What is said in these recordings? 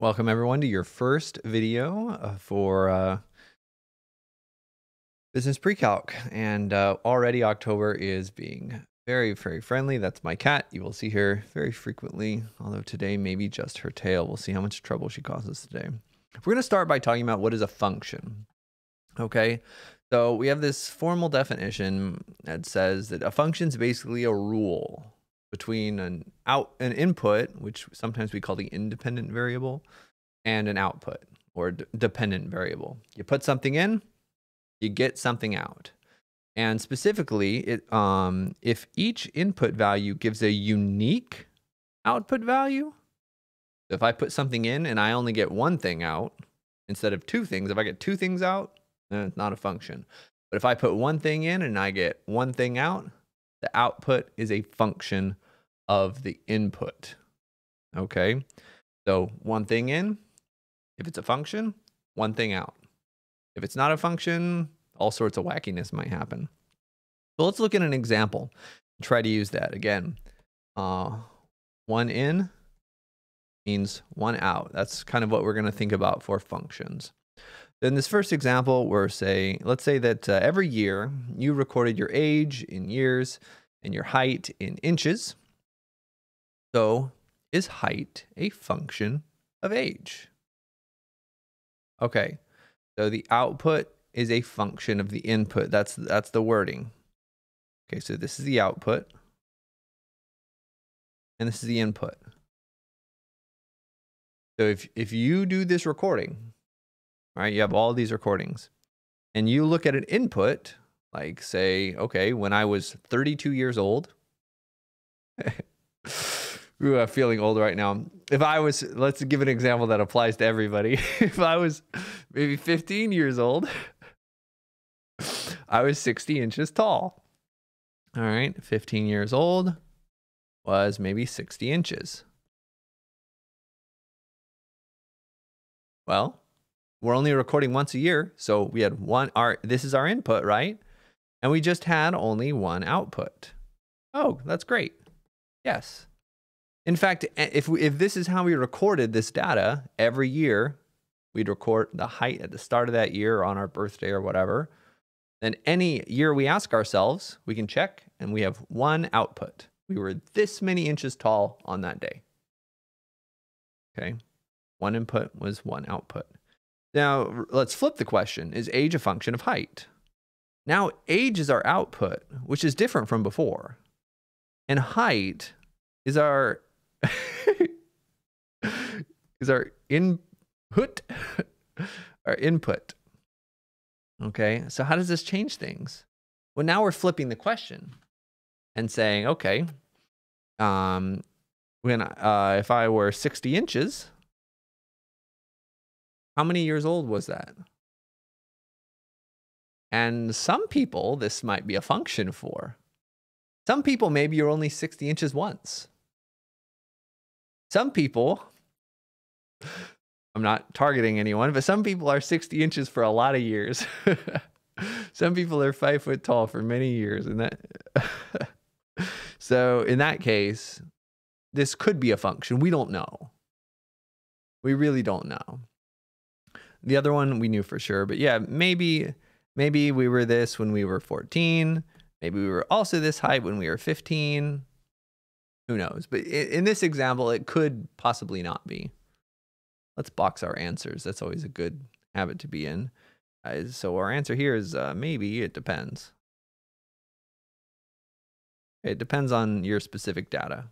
Welcome everyone to your first video uh, for uh, Business Precalc. And uh, already October is being very, very friendly. That's my cat. You will see her very frequently, although today maybe just her tail. We'll see how much trouble she causes today. We're going to start by talking about what is a function. Okay, so we have this formal definition that says that a function is basically a rule between an out an input, which sometimes we call the independent variable, and an output or dependent variable. You put something in, you get something out. And specifically, it um, if each input value gives a unique output value, if I put something in and I only get one thing out instead of two things, if I get two things out, then it's not a function. But if I put one thing in and I get one thing out, the output is a function of the input. Okay. So one thing in, if it's a function, one thing out. If it's not a function, all sorts of wackiness might happen. So let's look at an example try to use that. Again, uh, one in means one out. That's kind of what we're going to think about for functions. In this first example, we're saying, let's say that uh, every year you recorded your age in years and your height in inches. So is height a function of age? Okay, so the output is a function of the input. That's that's the wording. Okay, so this is the output. And this is the input. So if if you do this recording, right, you have all these recordings, and you look at an input, like say, okay, when I was 32 years old, Ooh, I'm feeling old right now. If I was, let's give an example that applies to everybody. if I was maybe 15 years old, I was 60 inches tall. All right, 15 years old was maybe 60 inches. Well, we're only recording once a year, so we had one our this is our input, right? And we just had only one output. Oh, that's great. Yes. In fact, if we, if this is how we recorded this data every year, we'd record the height at the start of that year on our birthday or whatever. Then any year we ask ourselves, we can check and we have one output. We were this many inches tall on that day. Okay. One input was one output. Now let's flip the question. Is age a function of height? Now age is our output, which is different from before. And height is our is our input our input. Okay, so how does this change things? Well, now we're flipping the question and saying, okay, um, when uh, if I were 60 inches, how many years old was that? And some people, this might be a function for. Some people, maybe you're only 60 inches once. Some people, I'm not targeting anyone, but some people are 60 inches for a lot of years. some people are five foot tall for many years. And that, so in that case, this could be a function. We don't know. We really don't know. The other one we knew for sure, but yeah, maybe maybe we were this when we were 14. Maybe we were also this height when we were 15. Who knows? But in this example, it could possibly not be. Let's box our answers. That's always a good habit to be in. Uh, so our answer here is uh, maybe, it depends. It depends on your specific data.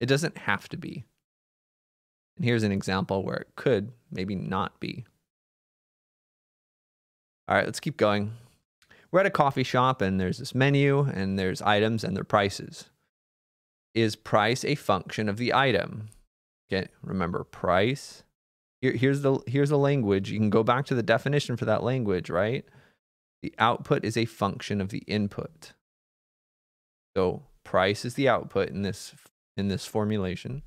It doesn't have to be. And here's an example where it could maybe not be. All right, let's keep going. We're at a coffee shop and there's this menu and there's items and their prices. Is price a function of the item? Okay, remember price. Here, here's the here's the language. You can go back to the definition for that language, right? The output is a function of the input. So price is the output in this in this formulation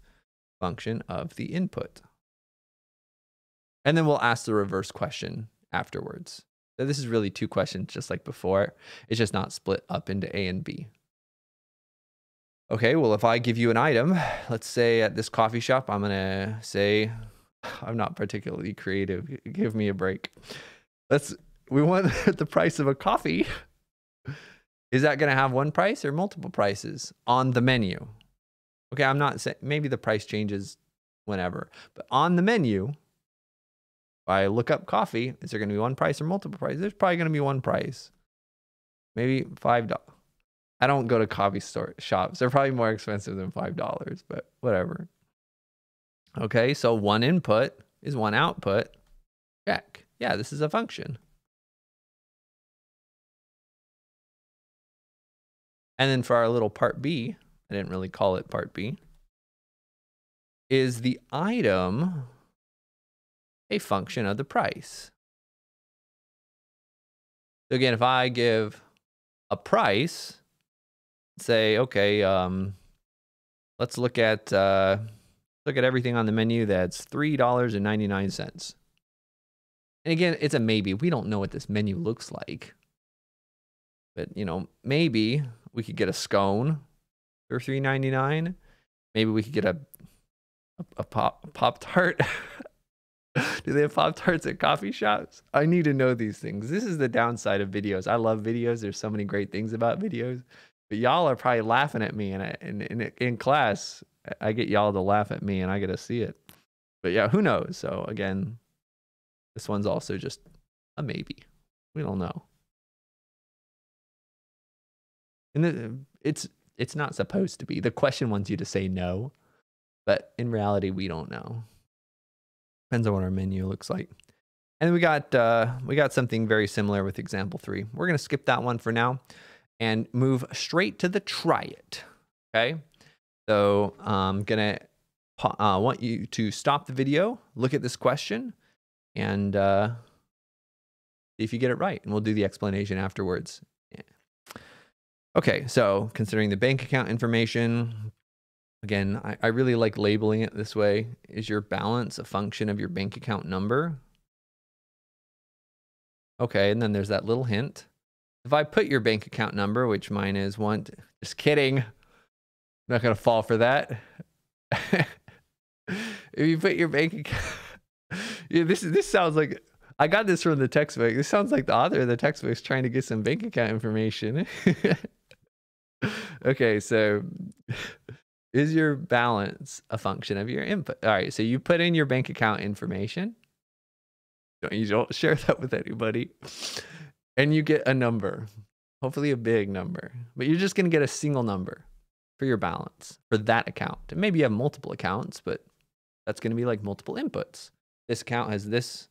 function of the input. And then we'll ask the reverse question afterwards. This is really two questions just like before. It's just not split up into A and B. Okay, well, if I give you an item, let's say at this coffee shop, I'm going to say I'm not particularly creative. Give me a break. Let's. We want the price of a coffee. Is that going to have one price or multiple prices on the menu? Okay, I'm not saying maybe the price changes whenever, but on the menu, if I look up coffee, is there going to be one price or multiple prices? There's probably going to be one price. Maybe five dollars. I don't go to coffee store shops. They're probably more expensive than five dollars, but whatever. Okay, so one input is one output. Check. Yeah, this is a function. And then for our little part B, I didn't really call it part B, is the item a function of the price? So again, if I give a price, say, okay, um, let's look at uh, look at everything on the menu that's three dollars and ninety nine cents. And again, it's a maybe. We don't know what this menu looks like, but you know, maybe we could get a scone for three ninety nine. Maybe we could get a a, a pop pop tart. Do they have Pop Tarts at coffee shops? I need to know these things. This is the downside of videos. I love videos. There's so many great things about videos, but y'all are probably laughing at me. And in, in, in class, I get y'all to laugh at me and I get to see it. But yeah, who knows? So again, this one's also just a maybe. We don't know. And the, it's it's not supposed to be. The question wants you to say no, but in reality, we don't know. Depends on what our menu looks like. And we got uh, we got something very similar with example three. We're gonna skip that one for now and move straight to the try it. Okay, so I'm gonna uh, want you to stop the video, look at this question, and uh, see if you get it right, and we'll do the explanation afterwards. Okay, so considering the bank account information, again, I, I really like labeling it this way. Is your balance a function of your bank account number? Okay, and then there's that little hint. If I put your bank account number, which mine is one, just kidding. I'm not gonna fall for that. if you put your bank account, yeah, this is this sounds like I got this from the textbook. This sounds like the author of the textbook is trying to get some bank account information. okay, so is your balance a function of your input? All right, so you put in your bank account information. Don't you don't share that with anybody. And you get a number, hopefully a big number, but you're just going to get a single number for your balance for that account. And maybe you have multiple accounts, but that's going to be like multiple inputs. This account has this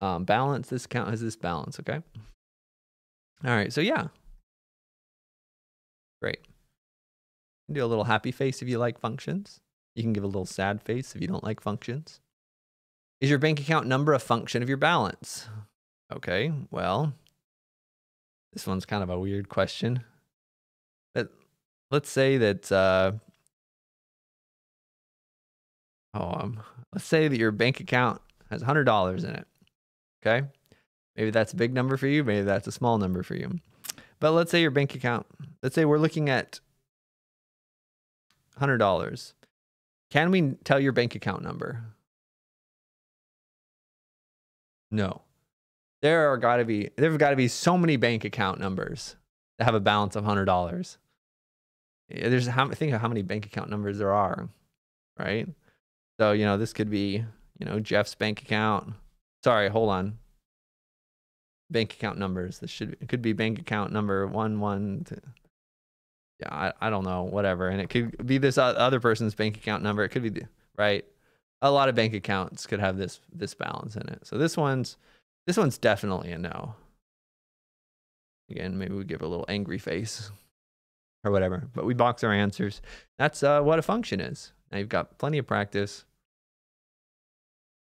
um, balance. This account has this balance. Okay. All right. So yeah, Great. Do a little happy face if you like functions. You can give a little sad face if you don't like functions. Is your bank account number a function of your balance? Okay, well, this one's kind of a weird question. But let's say that, uh, oh, um, let's say that your bank account has $100 in it. Okay, maybe that's a big number for you. Maybe that's a small number for you. But let's say your bank account, let's say we're looking at $100. Can we tell your bank account number? No. There are got to be there've got to be so many bank account numbers that have a balance of $100. There's how think of how many bank account numbers there are, right? So, you know, this could be, you know, Jeff's bank account. Sorry, hold on bank account numbers. This should it could be bank account number one one. Two. Yeah, I, I don't know, whatever, and it could be this other person's bank account number. It could be right. A lot of bank accounts could have this this balance in it. So this one's this one's definitely a no. Again, maybe we give a little angry face or whatever, but we box our answers. That's uh, what a function is. Now you've got plenty of practice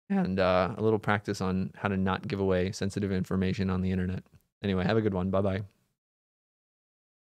and uh, a little practice on how to not give away sensitive information on the internet. Anyway, have a good one. Bye bye.